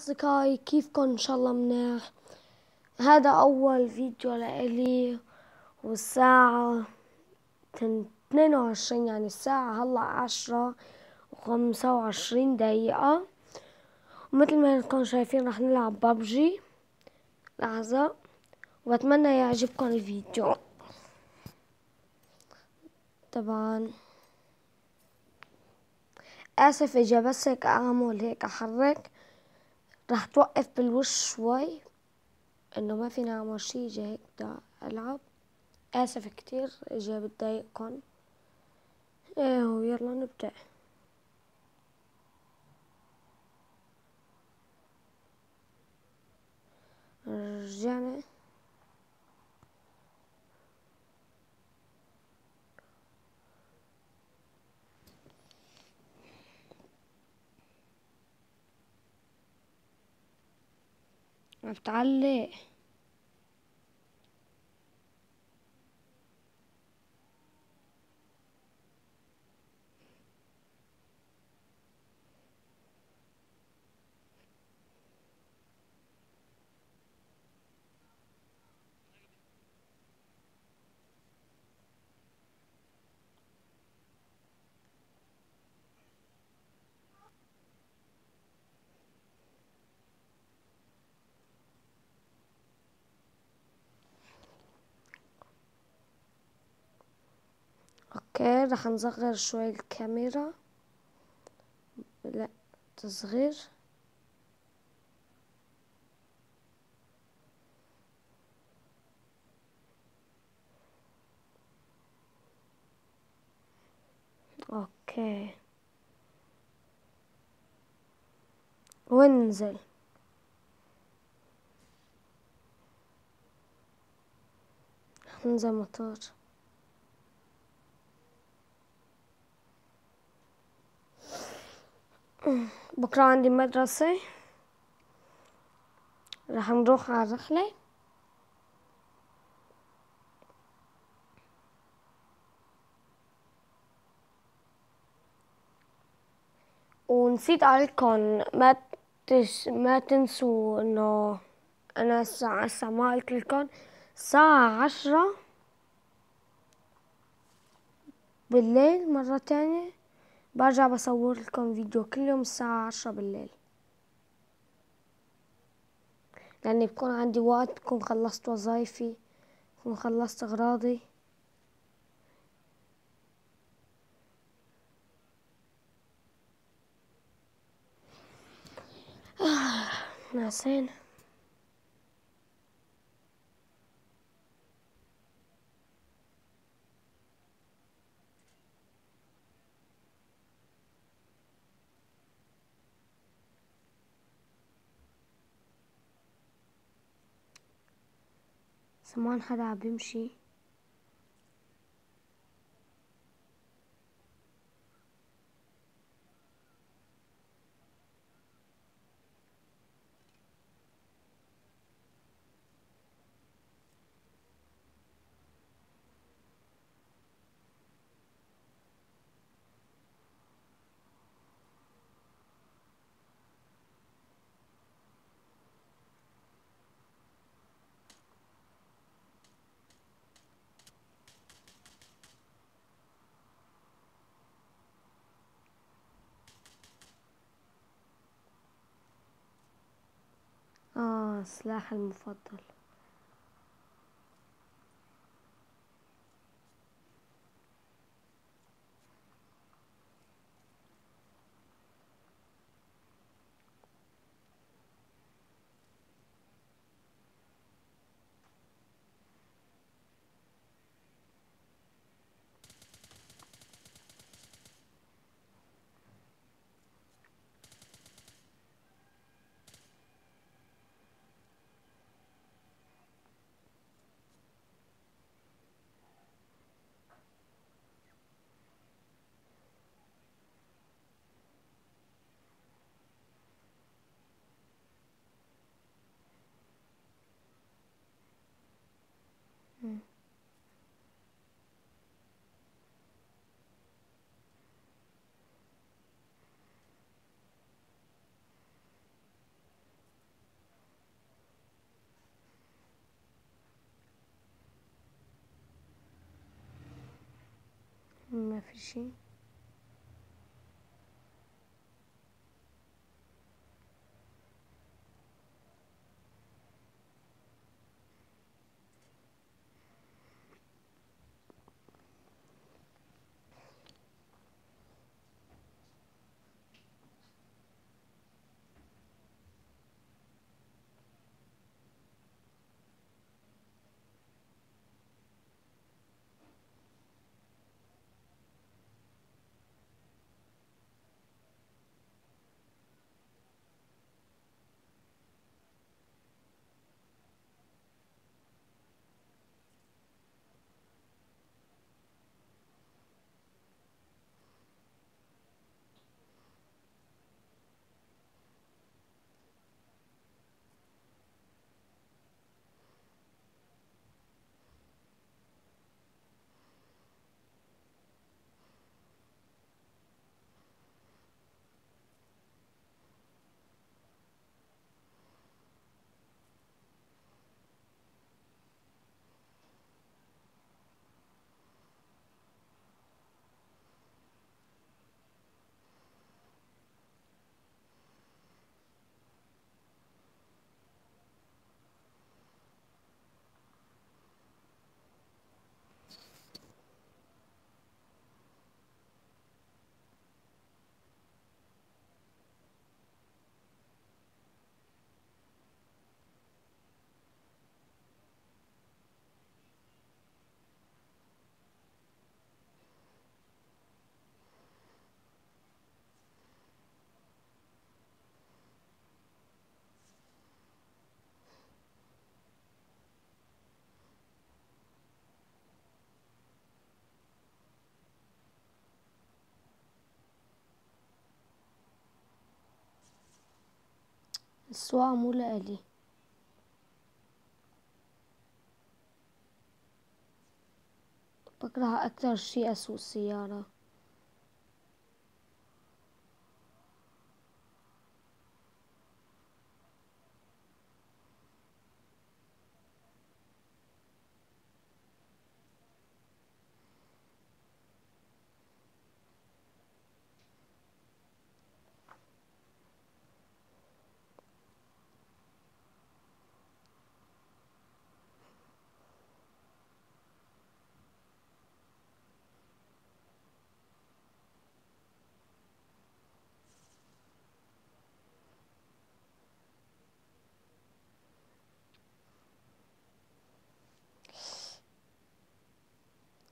أصدقائي كيفكم؟ إن شاء الله منيح. هذا أول فيديو لإلي والساعة اثنين وعشرين يعني الساعة هلا عشرة وخمسة وعشرين دقيقة. ومثل ما انكم شايفين رح نلعب ببجي. لحظة. وبتمنى يعجبكم الفيديو. طبعا. آسف إجا بس هيك أعمل هيك أحرك. رح توقف بالوش شوي إنه ما فينا اعمل شي اجا هيك ألعب. آسف كتير إجا بتضايقكن. إيه ويلا نبدأ. رجعنا. عم تعلق أوكي رح نصغر شوي الكاميرا. لا تصغير. أوكي. وننزل ننزل مطار. بكرة عندي مدرسة. رح نروح على الرحلة. ونسيت أقولكن ما تش ما تنسوا إنه أنا الساعة ما قلت لكم الساعة عشرة بالليل مرة تانية. برجع بصور لكم فيديو كل يوم الساعة عشرة بالليل. لأني بكون عندي وقت بكون خلصت وظايفي بكون خلصت أغراضي. ناسين سمان حدا عم بيمشي. سلاحي المفضل. ما في شي؟ السواقة مو لإلي بكره أكتر شي أسوق السيارة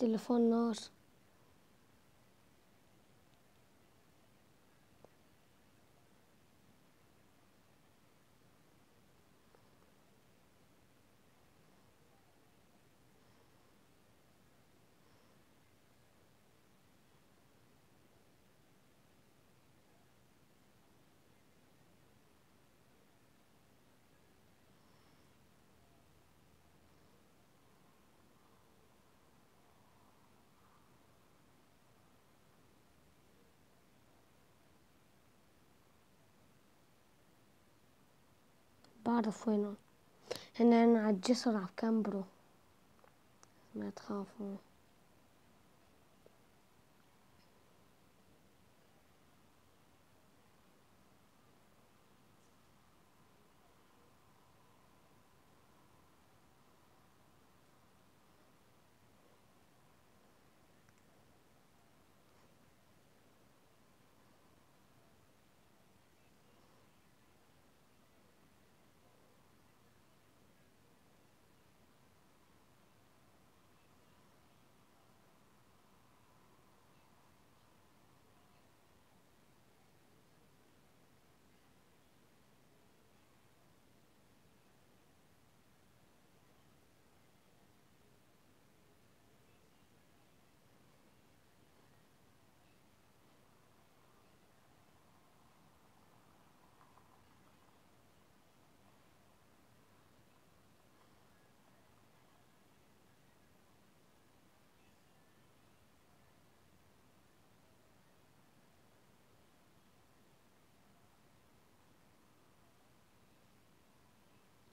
تليفون نار بعرف وينهم هن على الجسر على كامبرو ما تخافوا.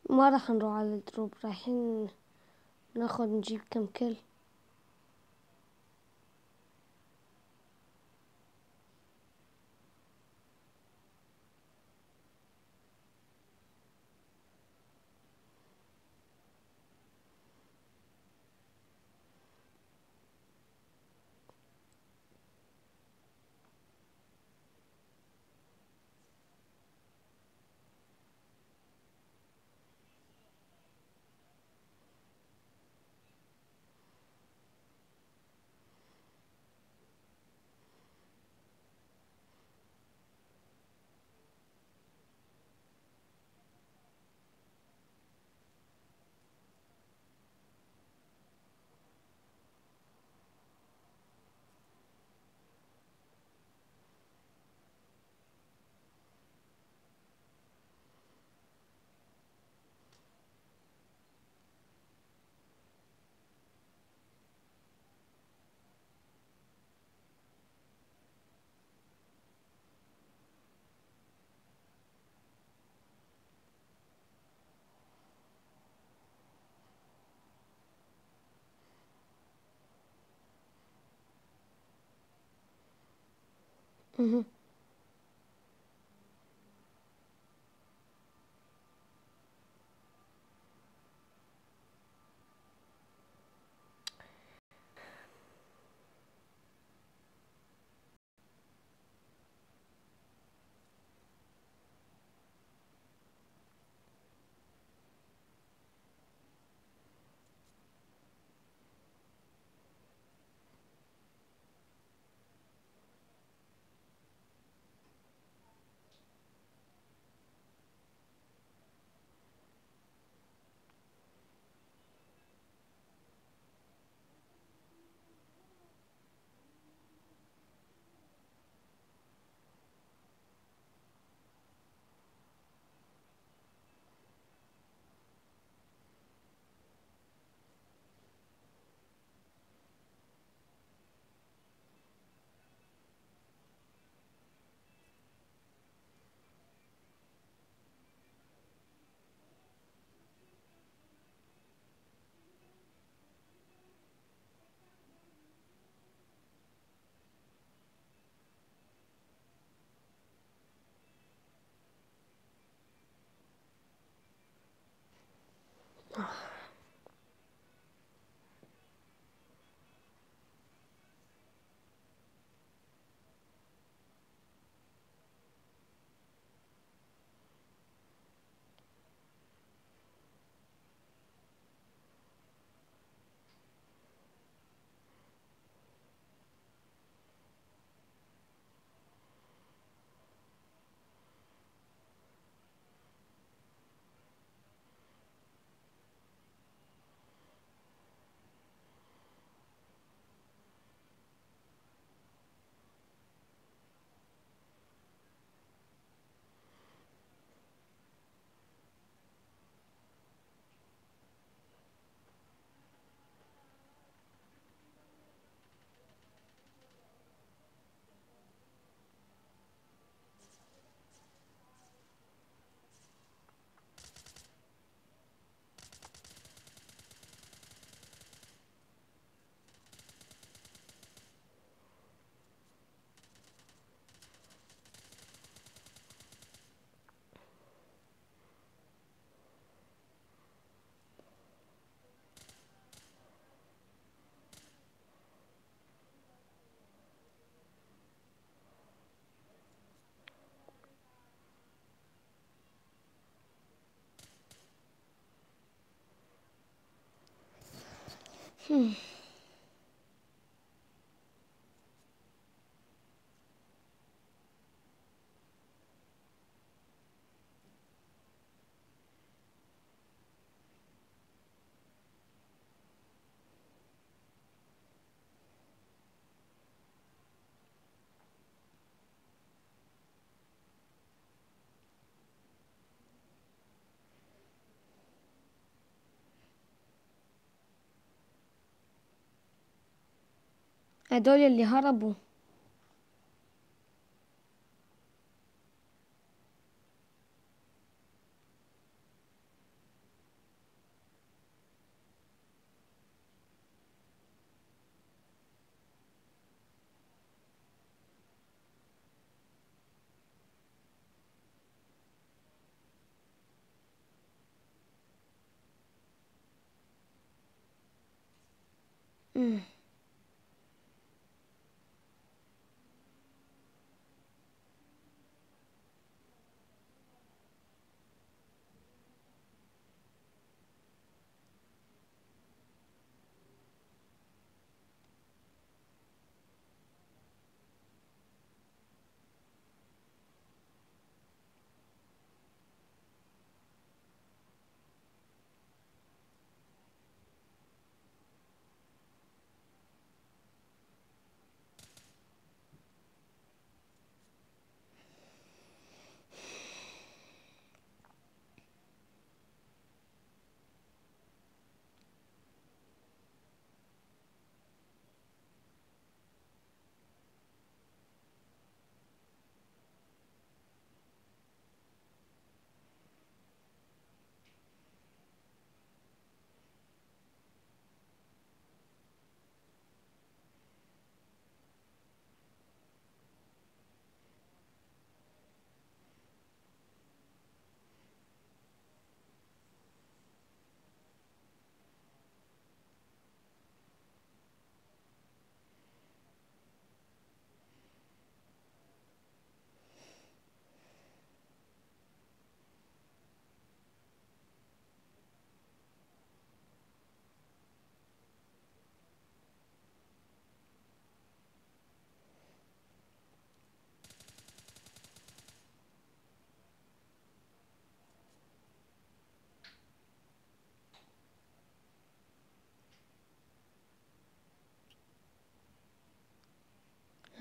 ما راح نروح على الدروب رايحين ناخد نجيب كم كل Mm-hmm. Hmm. هدول اللي هربوا مم.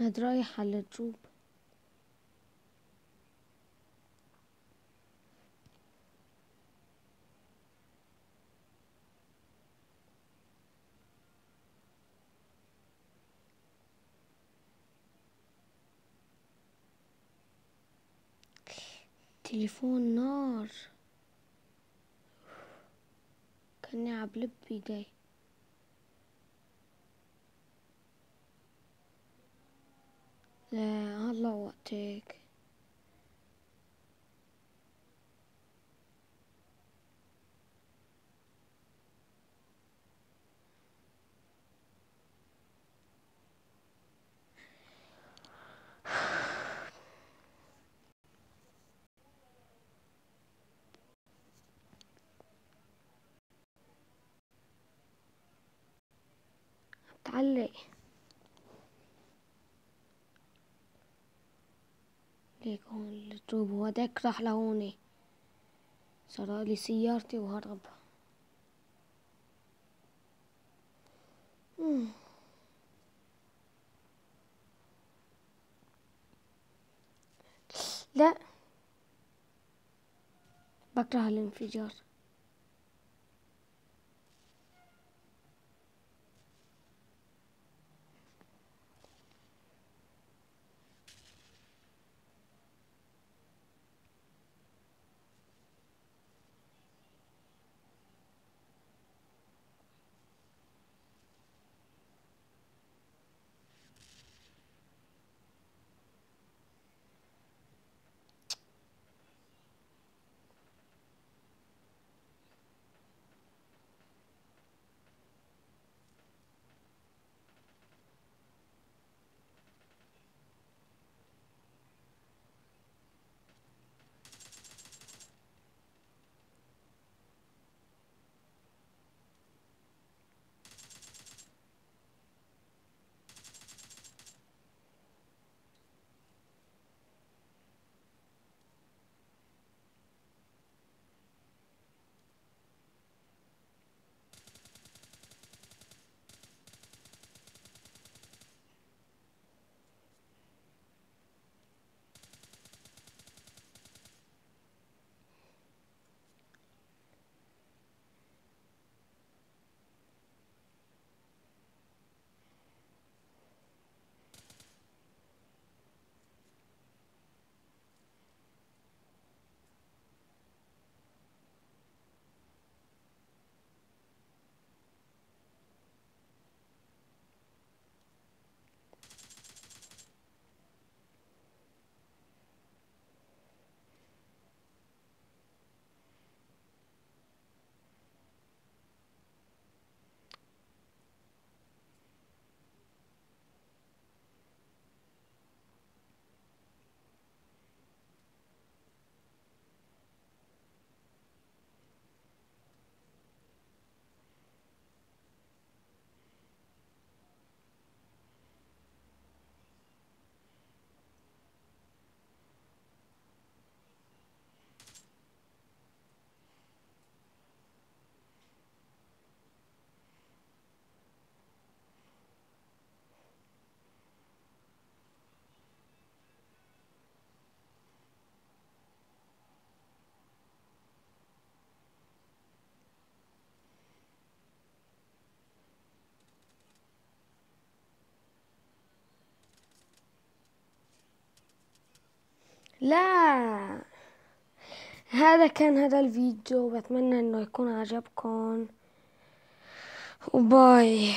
هاد رايح على الجوب. تليفون نار. كاني عبلب بيدي لا هلا وقتك. تعلق. ليك هون الجوب وهداك راح لهوني. سرقلي سيارتي وهرب. لا. بكره الانفجار. لا. هذا كان هذا الفيديو. بتمنى إنه يكون عجبكم. وباي